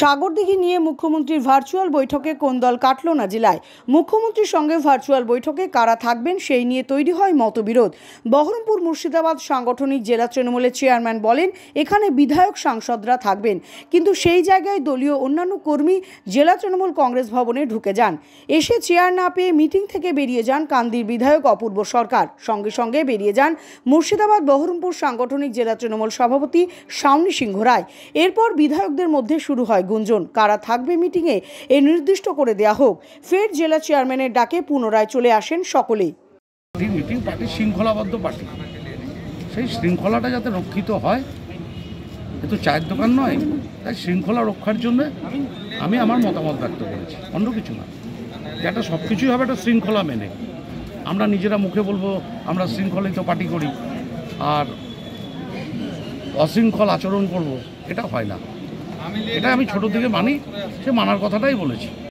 সাগরদিঘি নিয়ে মুখ্যমন্ত্রীর ভার্চুয়াল বৈঠকে কোন দল কাটল না জেলায়? মুখ্যমন্ত্রীর সঙ্গে ভার্চুয়াল বৈঠকে কারা থাকবেন সেই নিয়ে তৈরি হয় মতবিরোধ। বহরমপুর মুর্শিদাবাদ সাংগঠনিক জেলা তৃণমূলের চেয়ারম্যান বলেন, এখানে বিধায়ক সাংসদরা থাকবেন। কিন্তু সেই জায়গায় দলীয় অন্যান্য কর্মী জেলা তৃণমূল কংগ্রেস ভবনে ঢুকে যান। এসে চেয়ার না পেয়ে মিটিং থেকে বেরিয়ে যান কান্দির বিধায়ক অপূর্ব সরকার। সঙ্গে সঙ্গে বেরিয়ে যান মুর্শিদাবাদ বহরমপুর সাংগঠনিক জেলা তৃণমূল সভাপতি শাওনি সিংহ রায়। এরপর বিধায়কদের মধ্যে শুরু হয় গুঞ্জন। কারা থাকবে মিটিংয়ে, এ নির্দিষ্ট করে দেয়া হোক। ফের জেলা চেয়ারম্যানের ডাকে পুনরায় চলে আসেন সকলেই। মিটিং পার্টি শৃঙ্খলাবদ্ধ পার্টি। সেই শৃঙ্খলাটা যাতে রক্ষিত হয়, এ তো চায়ের দোকান নয়, তাই শৃঙ্খলা রক্ষার জন্য আমি আমার মতামত ব্যক্ত করেছি, অন্য কিছু না। যে একটা সব কিছুই হবে একটা শৃঙ্খলা মেনে। আমরা নিজেরা মুখে বলব, আমরা শৃঙ্খলিত পার্টি করি, আর অশৃঙ্খল আচরণ করব, এটা হয় না। এটা আমি ছোট থেকে মানি সে মানার কথাটাই বলেছি।